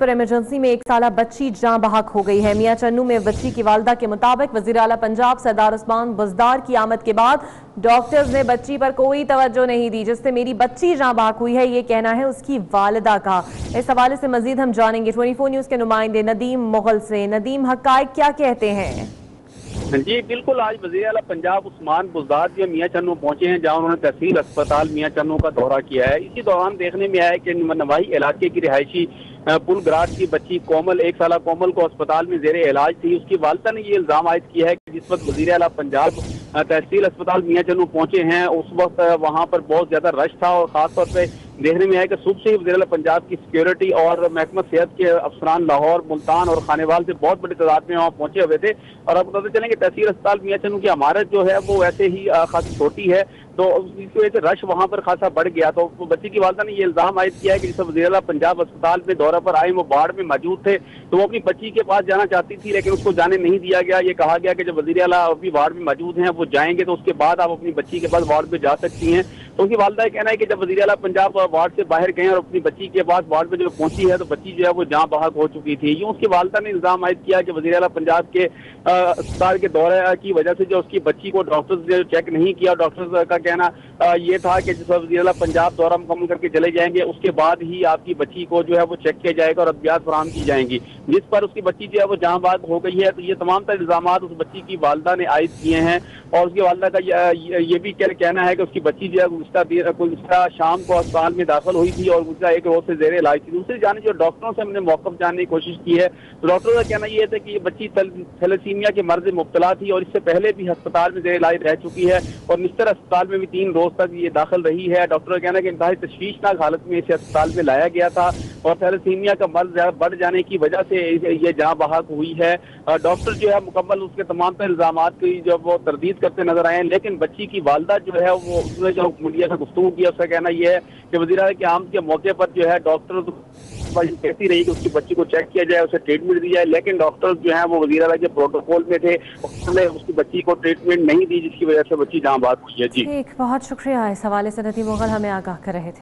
پر emergency میں ایک سالہ بچی جاں بحق ہو گئی ہے۔ میاں چنو میں بچی کی والدہ کے مطابق وزیر اعلیٰ پنجاب سردار عثمان بزدار کی آمد کے بعد ڈاکٹرز نے بچی پر کوئی توجہ نہیں دی، جس سے میری بچی جاں بحق ہوئی ہے، یہ کہنا ہے اس کی والدہ کا۔ اس حوالے سے مزید ہم جانیں گے۔ 24 نیوز کے نمائندے ندیم مغل سے۔ ندیم حقائق کیا کہتے ہیں؟ جی بالکل، آج وزیر اعلیٰ پنجاب عثمان بزدار جو میاں چنو پہنچے ہیں، جہاں انہوں نے تحصیل اسپتال میاں چنو کا دورہ کیا ہے۔ اسی دوران دیکھنے میں آیا کہ نواحی علاقے کی رہائشی پل گراٹ کی بچی کومل، ایک سالہ کومل کو اسپتال میں زیر علاج تھی۔ اس کی والدہ نے یہ الزام عائد کیا ہے کہ جس وقت وزیر اعلیٰ پنجاب تحصیل اسپتال میاں چنو پہنچے ہیں، اس وقت وہاں پر بہت زیادہ رش تھا اور خاص طور پہ دیکھنے میں آیا کہ صبح سے ہی وزیر پنجاب کی سیکیورٹی اور محکمہ صحت کے افسران لاہور، ملتان اور خانے وال سے بہت بڑی تعداد میں وہاں پہنچے ہوئے تھے۔ اور اب بتاتے چلیں کہ تحصیل اسپتال میاں چنو کی عمارت جو ہے وہ ویسے ہی خاصی چھوٹی ہے۔ تو اس کی وجہ سے رش وہاں پر خاصا بڑھ گیا۔ تو بچی کی والدہ نے یہ الزام عائد کیا ہے کہ جس وزیر اعلیٰ پنجاب اسپتال میں دورہ پر آئے، وہ باڑ میں موجود تھے۔ تو وہ اپنی بچی کے پاس جانا چاہتی تھی، لیکن اس کو جانے نہیں دیا گیا۔ یہ کہا گیا کہ جب وزیر اعلیٰ ابھی وارڈ میں موجود ہیں، وہ جائیں گے تو اس کے بعد آپ اپنی بچی کے پاس وارڈ پہ جا سکتی ہیں۔ تو ان کی والدہ کہنا ہے کہ جب وزیر اعلیٰ پنجاب وارڈ سے باہر گئے اور اپنی بچی کے پاس وارڈ پہ جب پہنچی ہے تو بچی جو ہے وہ جہاں بحق ہو چکی تھی۔ یوں اس کی والدہ نے الزام عائد کیا کہ وزیر اعلیٰ پنجاب کے اسپتال کے دورے کی وجہ سے جو اس کی بچی کو ڈاکٹرز نے چیک نہیں کیا۔ ڈاکٹرز کا کہنا یہ تھا کہ جس وزیر اعلیٰ پنجاب دورہ مکمل کر کے چلے جائیں گے، اس کے بعد ہی آپ کی بچی کو جو ہے وہ چیک کیا جائے گا اور ادویات فراہم کی جائیں گی۔ جس پر اس کی بچی جو ہے وہ جہاں بات ہو گئی ہے، تو یہ تمام تر الزامات اس بچی کی والدہ نے عائد کیے ہیں۔ اور اس کی والدہ کا یہ بھی کہنا ہے کہ اس کی بچی جو ہے گزشتہ شام کو اسپتال میں داخل ہوئی تھی اور گزشتہ ایک روز سے زیر علاج تھی۔ دوسری جانے جو ڈاکٹروں سے ہم نے موقف جاننے کی کوشش کی ہے، تو ڈاکٹروں کا کہنا یہ تھا کہ یہ بچی تھیلیسیمیا کے مرض مبتلا تھی اور اس سے پہلے بھی ہسپتال میں زیر علاج رہ چکی ہے اور مستر اسپتال میں بھی تین روز تک یہ داخل رہی ہے۔ ڈاکٹر کا کہنا ہے کہ انتہائی تشویشناک حالت میں اسے اسپتال میں لایا گیا تھا۔ اور تھیلیسیمیا کا مرض بڑھ جانے کی وجہ سے یہ جہاں بحق ہوئی ہے۔ ڈاکٹر جو ہے، مکمل اس کے تمام تر الزامات کی جب وہ تردید کرتے نظر آئے ہیں، لیکن بچی کی والدہ جو ہے، وہ اس نے جو میڈیا سے گفتگو کیا اس کا کہنا یہ ہے کہ وزیر اعلیٰ کے عام کے موقع پر جو ہے، ڈاکٹر کہتی رہی کہ اس کی بچی کو چیک کیا جائے، اسے ٹریٹمنٹ دی جائے، لیکن ڈاکٹر جو ہیں، وہ وزیر اعلیٰ کے پروٹوکول میں تھے انہوں نے اس کی بچی کو ٹریٹمنٹ نہیں دی، جس کی وجہ سے بچی جہاں بات ہوئی ہے۔ جی۔ بہت شکریہ۔ اس حوالے سے ندی مغل ہمیں آگاہ کر رہے تھے۔